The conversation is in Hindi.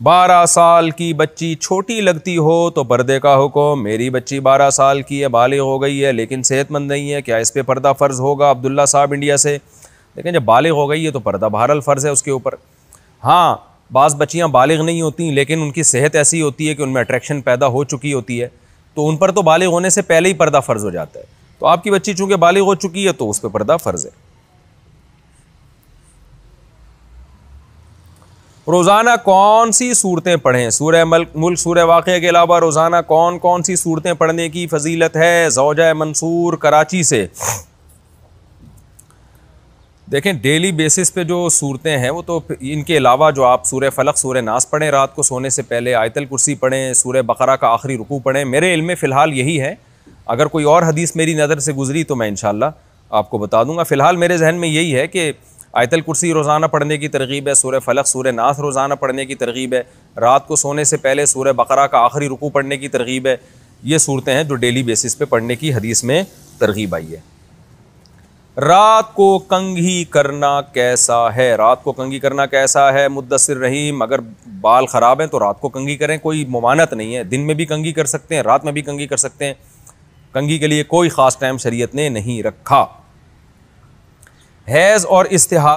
बारह साल की बच्ची छोटी लगती हो तो पर्दे का हुक्म, मेरी बच्ची बारह साल की है बालिग हो गई है, लेकिन सेहतमंद नहीं है, क्या इस पर पर्दा फ़र्ज़ होगा? अब्दुल्ला साहब इंडिया से। लेकिन जब बालिग हो गई है तो पर्दा बहरल फ़र्ज़ है उसके ऊपर। हाँ बाज़ बच्चियाँ बालिग नहीं होती, लेकिन उनकी सेहत ऐसी होती है कि उनमें अट्रैक्शन पैदा हो चुकी होती है। तो उन पर तो बालिग होने से पहले ही पर्दा फ़र्ज़ हो जाता है। तो आपकी बच्ची चूँकि बालिग हो चुकी है तो उस पर पर्दा फ़र्ज़ है। रोज़ाना कौन सी सूरतें पढ़ें? सूर सूर्य मुल्क सूर्य वाक़ के अलावा रोज़ाना कौन कौन सी सूरतें पढ़ने की फजीलत है? जौजा मंसूर, कराची से। देखें, डेली बेसिस पे जो सूरतें हैं, वो तो इनके अलावा जो आप सूर्य फलक सूर्य नास पढ़ें, रात को सोने से पहले आयतल कुर्सी पढ़ें सूर्य बकरा का आखिरी रुकू पढ़ें, मेरे इल्म में फ़िलहाल यही है। अगर कोई और हदीस मेरी नज़र से गुजरी तो मैं इन आपको बता दूँगा। फ़िलहाल मेरे जहन में यही है कि आयतल कुर्सी रोज़ाना पढ़ने की तरगीब है सूर्य फलक सूर्य नाथ रोज़ाना पढ़ने की तरगीब है। रात को सोने से पहले सूर्य बकरा का आखिरी रुकू पढ़ने की तरगीब है। ये सूरतें हैं जो डेली बेसिस पे पढ़ने की हदीस में तरगीब आई है। रात को कंघी करना कैसा है? रात को कंघी करना कैसा है? मुद्दसर रहीम, अगर बाल ख़राब हैं तो रात को कंघी करें, कोई ममानत नहीं है। दिन में भी कंघी कर सकते हैं, रात में भी कंघी कर सकते हैं। कंघी के लिए कोई ख़ास टाइम शरीयत ने नहीं रखा। हैज़ और इश्तहा